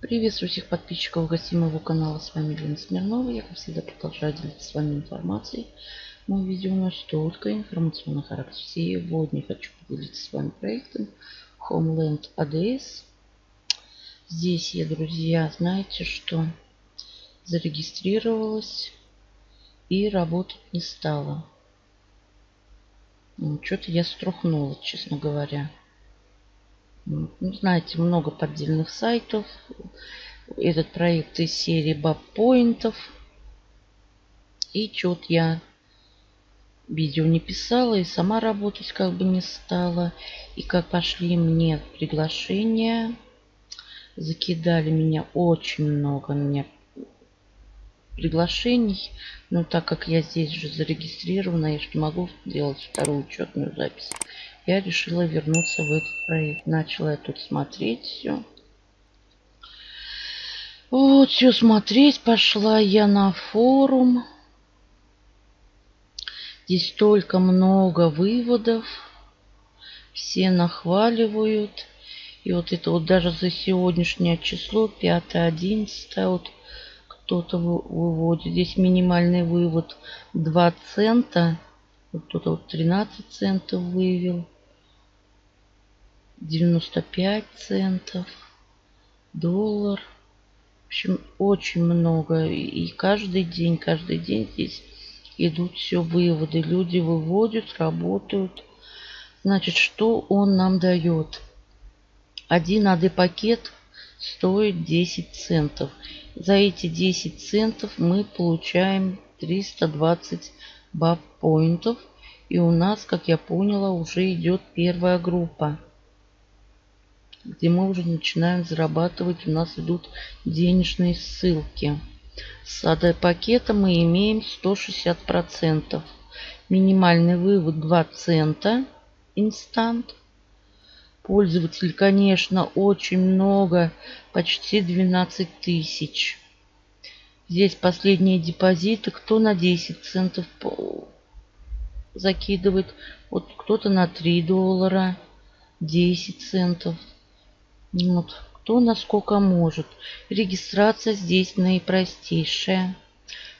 Приветствую всех подписчиков и гостей моего канала. С вами Елена Смирнова. Я, как всегда, продолжаю делиться с вами информацией. Мое видео носит только информационный характер. Сегодня хочу поделиться с вами проектом Homeland ADS. Здесь я, друзья, знаете, что зарегистрировалась и работать не стала. Ну, Что-то я струхнула, честно говоря. Ну, знаете, много поддельных сайтов. Этот проект из серии баб-поинтов. И что-то я видео не писала и сама работать как бы не стала. И как пошли мне приглашения, закидали меня очень много меня приглашений. Но так как я здесь же зарегистрирована, я что могу сделать вторую учетную запись я решила вернуться в этот проект. Начала я тут смотреть все. Вот, все смотреть. Пошла я на форум. Здесь столько много выводов. Все нахваливают. И вот это вот даже за сегодняшнее число, 5-11, вот кто-то выводит. Здесь минимальный вывод 2 цента. Вот кто-то вот 13 центов вывел. 95 центов, доллар. В общем, очень много. И каждый день, каждый день здесь идут все выводы. Люди выводят, работают. Значит, что он нам дает? Один АД пакет стоит 10 центов. За эти 10 центов мы получаем 320 баб-поинтов. И у нас, как я поняла, уже идет первая группа где мы уже начинаем зарабатывать. У нас идут денежные ссылки. С AD пакета мы имеем 160%. Минимальный вывод 2 цента инстант. Пользователей, конечно, очень много, почти 12 тысяч. Здесь последние депозиты, кто на 10 центов закидывает, вот кто-то на 3 доллара, 10 центов. Вот. Кто насколько может. Регистрация здесь наипростейшая.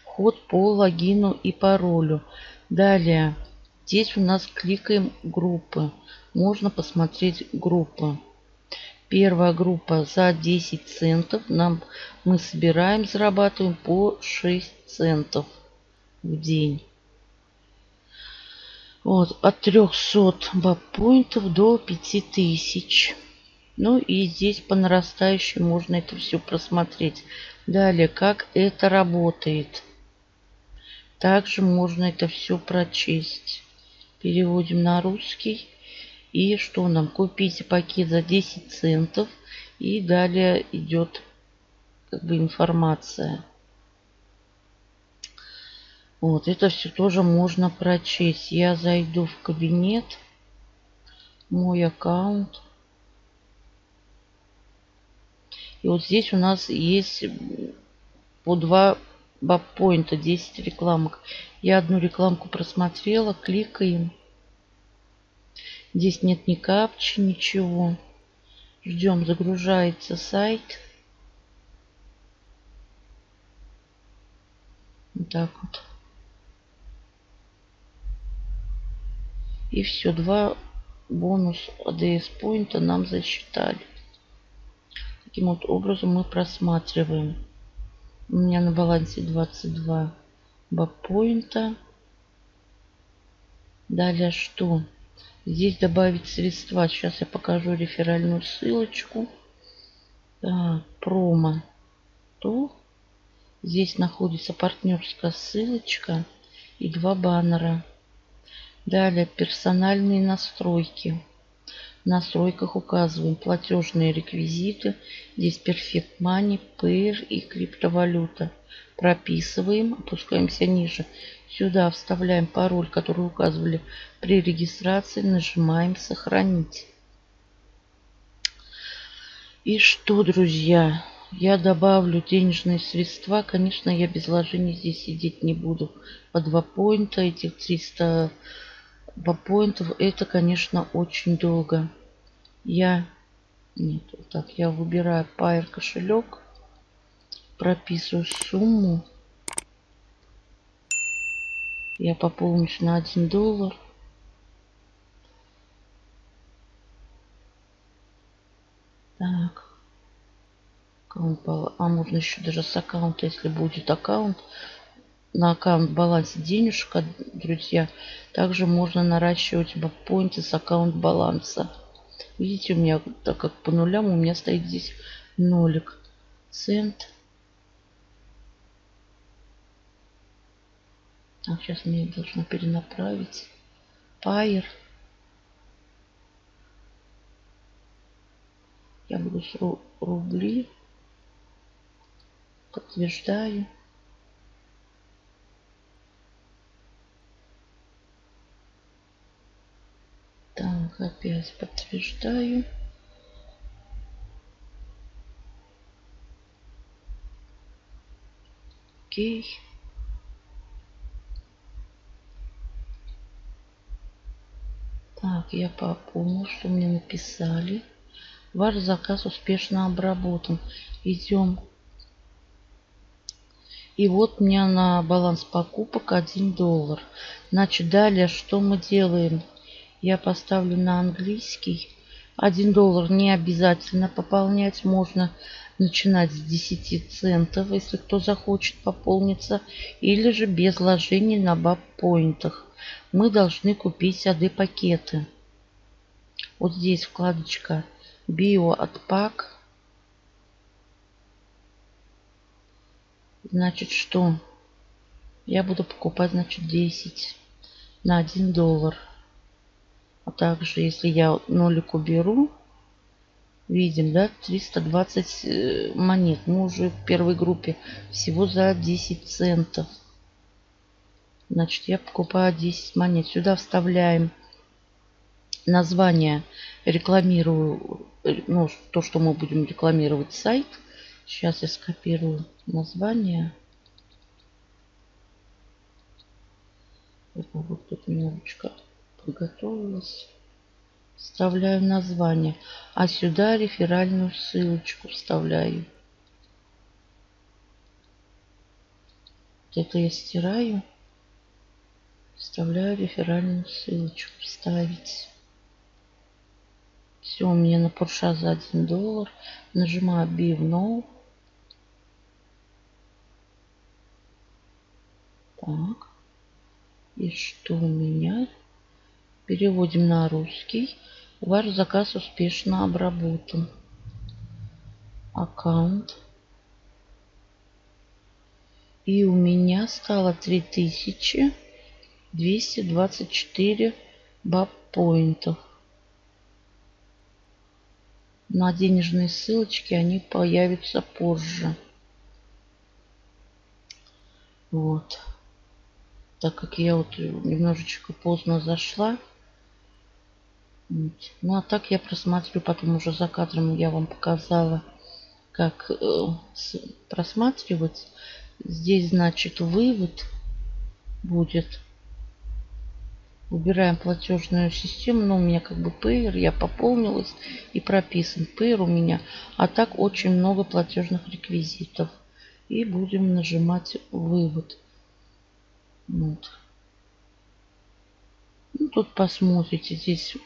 Вход по логину и паролю. Далее. Здесь у нас кликаем группы. Можно посмотреть группы. Первая группа за 10 центов. Нам мы собираем, зарабатываем по 6 центов в день. Вот, от 300 бабпоинтов до 5000. Ну и здесь по нарастающей можно это все просмотреть. Далее, как это работает. Также можно это все прочесть. Переводим на русский. И что нам? Купите пакет за 10 центов. И далее идет как бы информация. Вот, это все тоже можно прочесть. Я зайду в кабинет. Мой аккаунт. И вот здесь у нас есть по два бабпоинта, 10 рекламок. Я одну рекламку просмотрела, кликаем. Здесь нет ни капчи, ничего. Ждем, загружается сайт. Вот так вот. И все, два бонус ADS поинта нам засчитали. Таким вот образом мы просматриваем. У меня на балансе 22 бабпоинта. Далее что? Здесь добавить средства. Сейчас я покажу реферальную ссылочку. Так, промо. То. Здесь находится партнерская ссылочка и два баннера. Далее персональные настройки настройках указываем платежные реквизиты. Здесь Perfect Money, Payer и криптовалюта. Прописываем, опускаемся ниже. Сюда вставляем пароль, который указывали при регистрации. Нажимаем «Сохранить». И что, друзья, я добавлю денежные средства. Конечно, я без вложений здесь сидеть не буду. По два поинта, этих 300 по поинтов, это, конечно, очень долго. Я Нет, вот так я выбираю Pair кошелек, прописываю сумму. Я пополнюсь на 1 доллар. Так. Аккаунт, а можно еще даже с аккаунта, если будет аккаунт, на аккаунт балансе денежек, друзья, также можно наращивать поинты с аккаунт баланса. Видите, у меня, так как по нулям, у меня стоит здесь нолик. Цент. Так, сейчас мне должно перенаправить. Пайер. Я буду рубли. Подтверждаю. Так, опять подтверждаю. Окей. Так, я пополнил, что мне написали. Ваш заказ успешно обработан. Идем. И вот меня на баланс покупок 1 доллар. Значит, далее что мы делаем? Я поставлю на английский. Один доллар не обязательно пополнять. Можно начинать с 10 центов, если кто захочет пополниться. Или же без вложений на баб-поинтах. Мы должны купить АД-пакеты. Вот здесь вкладочка Био от ПАК. Значит, что? Я буду покупать, значит, 10 на 1 доллар. Также, если я нолик уберу, видим, да, 320 э, монет. Мы уже в первой группе всего за 10 центов. Значит, я покупаю 10 монет. Сюда вставляем название, рекламирую, э, ну, то, что мы будем рекламировать сайт. Сейчас я скопирую название. Вот тут немножечко подготовилась. Вставляю название. А сюда реферальную ссылочку вставляю. это я стираю. Вставляю реферальную ссылочку. Вставить. Все, у меня на Порша за 1 доллар. Нажимаю Be No. Так. И что у меня? Переводим на русский. Ваш заказ успешно обработан. Аккаунт. И у меня стало 3224 баб поинтов. На денежные ссылочки они появятся позже. Вот. Так как я вот немножечко поздно зашла, ну а так я просмотрю потом уже за кадром я вам показала, как э, просматривать. Здесь значит вывод будет. Выбираем платежную систему. Ну, у меня как бы Payer. Я пополнилась и прописан Payer у меня. А так очень много платежных реквизитов. И будем нажимать вывод. Вот. Ну, тут посмотрите. Здесь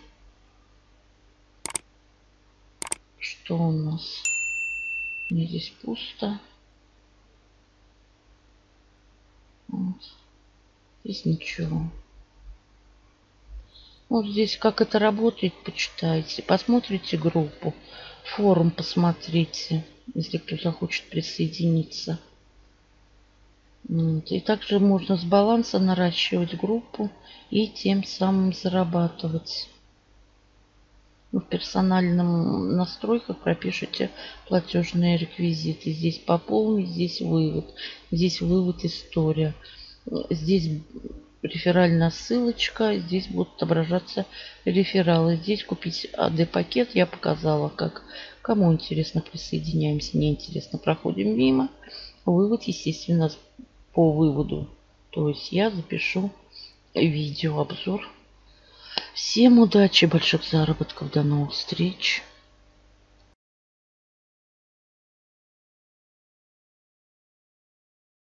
Что у нас? Мне здесь пусто. Вот. Здесь ничего. Вот здесь как это работает, почитайте. Посмотрите группу. Форум посмотрите, если кто захочет присоединиться. Вот. И также можно с баланса наращивать группу и тем самым зарабатывать в персональном настройках пропишите платежные реквизиты. Здесь пополнить, здесь вывод. Здесь вывод история. Здесь реферальная ссылочка. Здесь будут отображаться рефералы. Здесь купить AD-пакет. Я показала, как. Кому интересно, присоединяемся. Не интересно, проходим мимо. Вывод, естественно, по выводу. То есть я запишу видеообзор Всем удачи, больших заработков, до новых встреч.